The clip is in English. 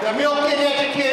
The Milton education.